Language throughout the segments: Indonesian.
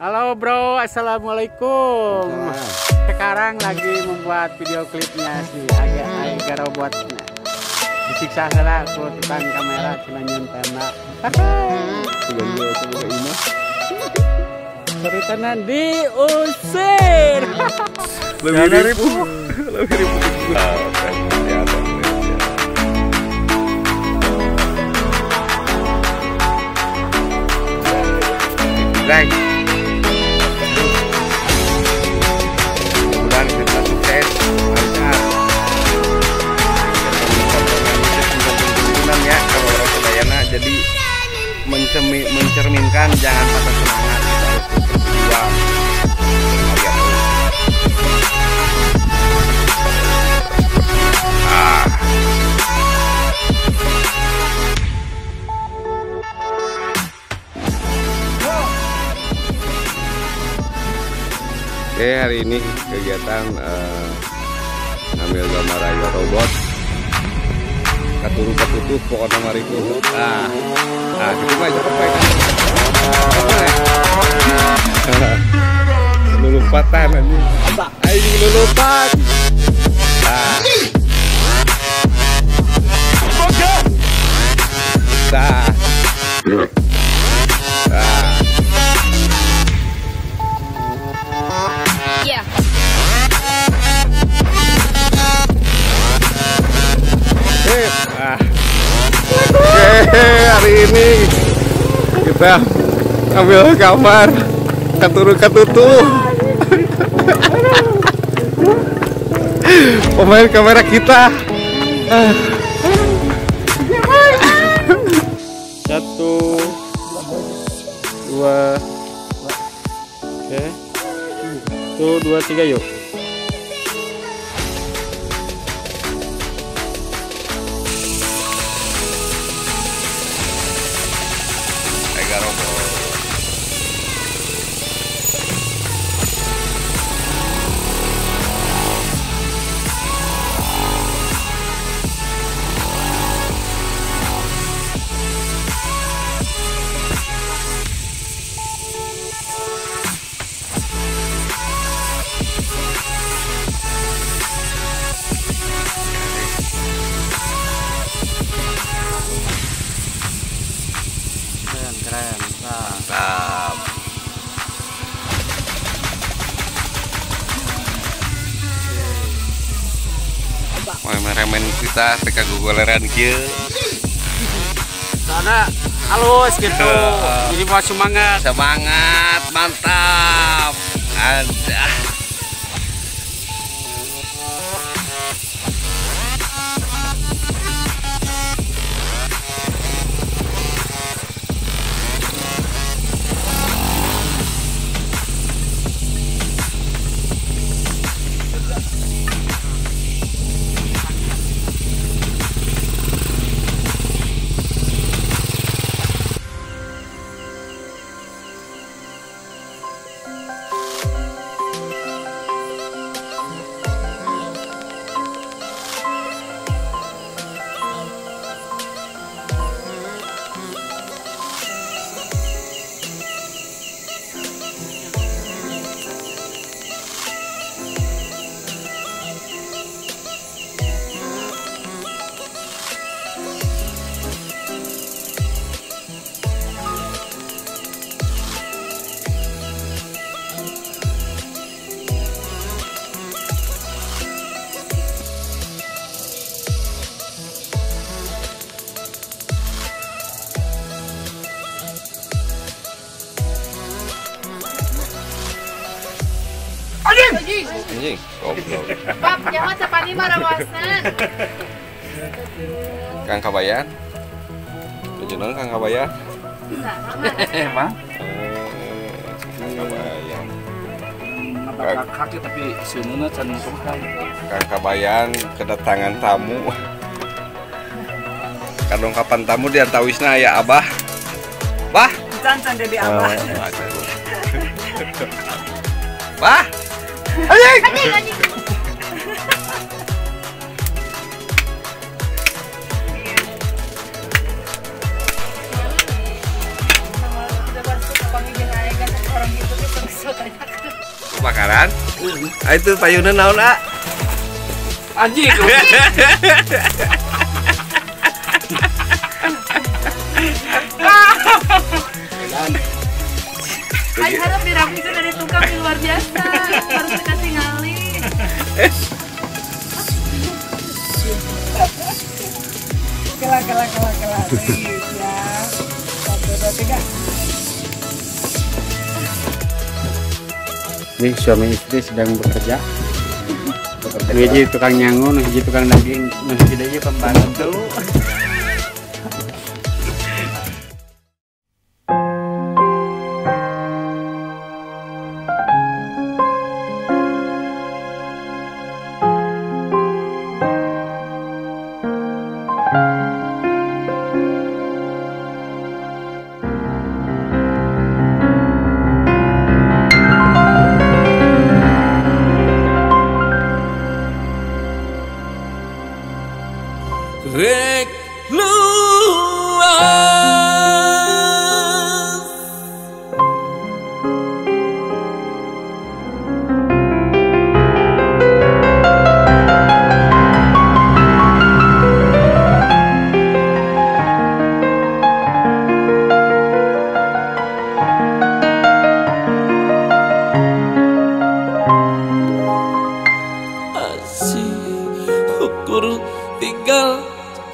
Halo bro, assalamualaikum. Sekarang lagi membuat video klipnya si agak agak robotnya. Disiksa salah aku tukang kamera cina nyentena. Cerita nanti diusir. lebih ribu lebih ribu Guys, jadi mencemi, mencerminkan jangan patah semangat berjuang. Ah. Oke hari ini kegiatan eh, ngambil gambar robot katuru katutuh pokoknya mariku ah. Ah gitu mah baik lulumpatan ini ayo lulumpat ah kita ambil gambar katuru katutu. Pemain kamera kita. Satu, dua, oke, satu, dua, tiga yuk. Cowboy. Remen kita teka gugoleran kieu. Karena halus gitu. Jadi mau semangat. Semangat, mantap. Ada. Anjing, goblok. Bab, jangan sepani marah wasan. Kang Kabayan. Tujuan Kang Kabayan. Emang? Eh, Kang Kabayan. kaki tapi sununa can Kang Kabayan kedatangan tamu. Kadang kapan tamu di antawisna ya Abah. Bah. Cancan dede abah. Bah. Anjing. Kebakaran. Ah, itu payunan naon, ah? Anjing. Ay harap dirapikan dari tukang yang luar biasa. Harus dikasih ngali. Kelak, kelak, kelak, kelak. Please, ya. Satu, dua, tiga. Ini suami istri sedang bekerja. Hiji tukang nyangun, hiji tukang daging, hiji daging pembantu. Rick.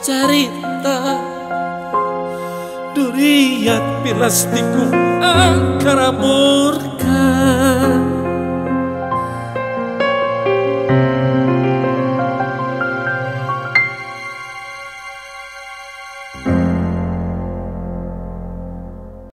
carita duriat pilas tikung angkaramu